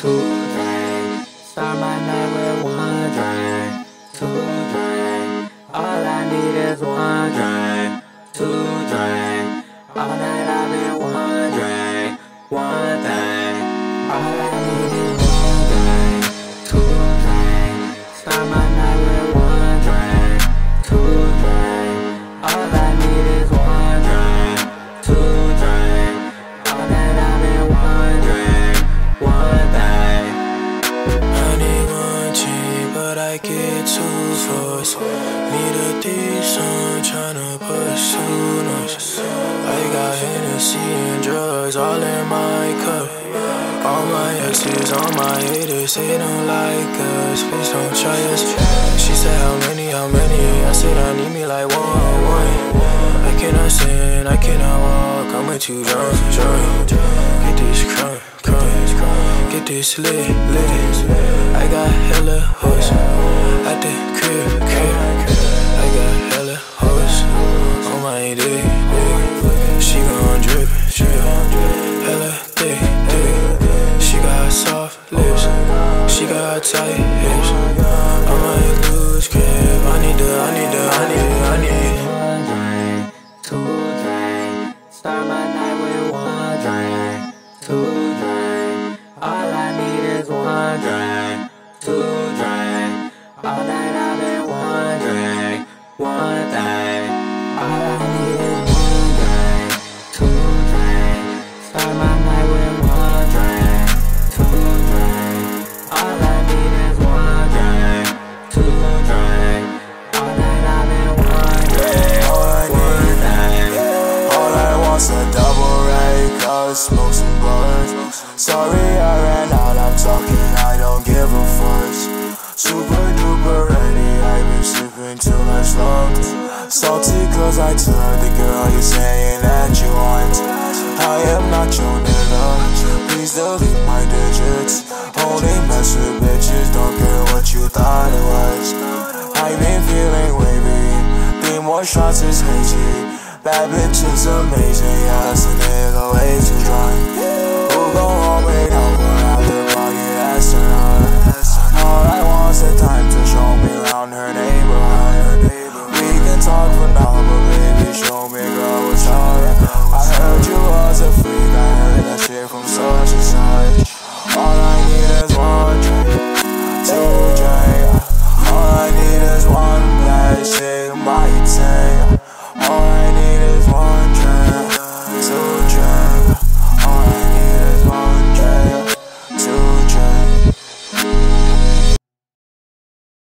Trou. Like it too fast. Need a decent, tryna soon us. I got Hennessy and drugs all in my cup. All my exes, all my haters, they don't like us. Please don't try us. She said, How many, how many? I said, I need me like one on one. I cannot stand, I cannot walk. I'm way too drunk, drunk. This lit, lit. I got hella hoes at the crib, crib. I got hella hoes on my dick, dick. She gon' drip, drip. Hella thick, thick. She got soft lips, she got tight hips. I might lose grip. I need the, I need the, I need, I need. One thing. All I need is one drink, two drink. Start my night with one drink, two drink. All I need is one drink, two drink. All night I've been one drink, one thing. All I want's a double ray, cause smoke some blunts. Sorry I ran out, I'm talking, Salty cause I took the girl you're saying that you want. I am not your nigga, please delete my digits. Only mess with bitches, don't care what you thought it was. I've been feeling wavy, three more shots is hazy. Bad bitch is amazing, yeah, so